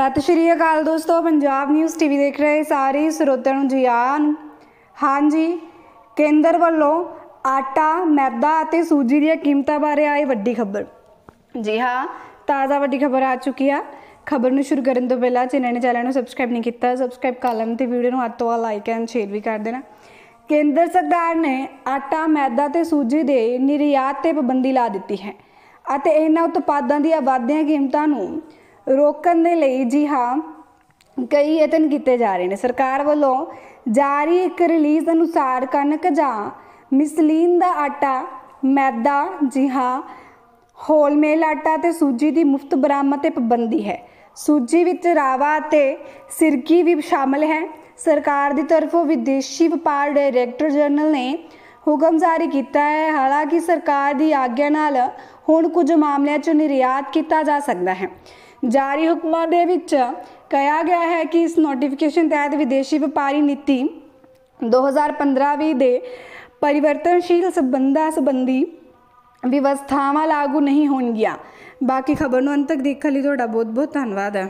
ਸਤਿ ਸ਼੍ਰੀ ਅਕਾਲ ਦੋਸਤੋ Punjab news TV ਦੇਖ ਰਹੇ ਸਾਰੇ ਸਰੋਤਿਆਂ ਨੂੰ ਜੀ ਆਇਆਂ ਨੂੰ। ਹਾਂਜੀ ਕੇਂਦਰ ਵੱਲੋਂ ਆਟਾ ਮੈਦਾ ਅਤੇ ਸੂਜੀ ਦੀਆਂ ਕੀਮਤਾਂ ਬਾਰੇ ਆਈ ਵੱਡੀ ਖਬਰ। ਜੀ ਹਾਂ। ਤਾਜ਼ਾ ਵੱਡੀ ਖਬਰ ਆ ਚੁੱਕੀ ਆ। ਖਬਰ ਨੂੰ ਸ਼ੁਰੂ ਕਰਨ ਤੋਂ ਪਹਿਲਾਂ ਜਿਨ੍ਹਾਂ ਨੇ ਚੈਨਲ ਨੂੰ ਸਬਸਕ੍ਰਾਈਬ ਨਹੀਂ ਕੀਤਾ ਸਬਸਕ੍ਰਾਈਬ ਕਰ ਲੈਣ ਤੇ ਵੀਡੀਓ ਨੂੰ ਹੱਥ ਤੋਂ ਲਾਈਕ ਐਂਡ ਸ਼ੇਅਰ ਵੀ ਕਰ ਦੇਣਾ। ਕੇਂਦਰ ਸਰਕਾਰ ਨੇ ਆਟਾ ਮੈਦਾ ਤੇ ਸੂਜੀ ਦੇ ਨਿਰਯਾਤ ਤੇ ਪਾਬੰਦੀ ਲਾ ਦਿੱਤੀ ਹੈ ਅਤੇ ਇਹਨਾਂ ਉਤਪਾਦਾਂ ਦੀਆਂ ਵਾਧੀਆਂ ਕੀਮਤਾਂ ਨੂੰ ਰੋਕਣ ਦੇ ਲਈ ਜੀ ਹਾਂ, ਕਈ ਯਤਨ ਕੀਤੇ ਜਾ ਰਹੇ ਨੇ। ਸਰਕਾਰ ਵੱਲੋਂ ਜਾਰੀ ਇੱਕ ਰਿਲੀਜ਼ ਅਨੁਸਾਰ ਕਣਕ ਜਾਂ ਮਿਸਲੀਨ ਦਾ ਆਟਾ, ਮੈਦਾ, ਜੀ ਹਾਂ, ਹੋਲਮੇਲ ਆਟਾ ਤੇ ਸੂਜੀ ਦੀ ਮੁਫਤ ਬਰਾਮਦ ਤੇ ਪਾਬੰਦੀ ਹੈ। ਸੂਜੀ ਵਿੱਚ ਰਾਵਾ ਅਤੇ ਸਿਰਕੀ ਵੀ ਸ਼ਾਮਲ ਹੈ। ਸਰਕਾਰ ਦੀ ਤਰਫੋਂ ਵਿਦੇਸ਼ੀ ਵਪਾਰ ਡਾਇਰੈਕਟਰ ਜਨਰਲ ਨੇ ਹੁਕਮ ਜਾਰੀ ਕੀਤਾ ਹੈ। ਹਾਲਾਂਕਿ ਸਰਕਾਰ ਦੀ ਆਗਿਆ ਨਾਲ ਹੁਣ ਕੁਝ ਮਾਮਲਿਆਂ 'ਚ ਨਿਰਯਾਤ ਕੀਤਾ ਜਾ ਸਕਦਾ ਹੈ। ਜਾਰੀ ਹੁਕਮਾਂ ਦੇ ਵਿੱਚ ਕਿਹਾ ਗਿਆ ਹੈ ਕਿ ਇਸ ਨੋਟੀਫਿਕੇਸ਼ਨ ਤਹਿਤ ਵਿਦੇਸ਼ੀ ਵਪਾਰੀ ਨੀਤੀ 2015-20 ਦੇ ਪਰਿਵਰਤਨਸ਼ੀਲ ਸਬੰਧਾਂ ਸੰਬੰਧੀ ਵਿਵਸਥਾਵਾਂ ਲਾਗੂ ਨਹੀਂ ਹੋਣਗੀਆਂ। ਬਾਕੀ ਖਬਰ ਨੂੰ ਅੰਤ ਤੱਕ ਦੇਖਣ ਲਈ ਤੁਹਾਡਾ ਬਹੁਤ ਬਹੁਤ ਧੰਨਵਾਦ ਹੈ।